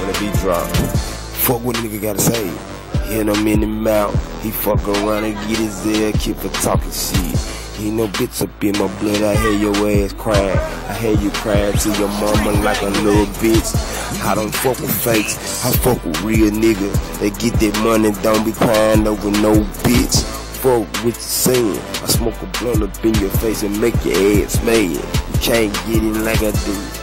when it be dropped. Fuck what a nigga gotta say. Hit him in the mouth. He fuck around and get his ear keep for talking shit. He no bitch up in my blood. I hear your ass crying. I hear you crying to your mama like a little bitch. I don't fuck with fakes. I fuck with real niggas. They get that money, don't be crying over no bitch. Fuck what you saying. I smoke a blunt up in your face and make your ass mad. You can't get it like I do.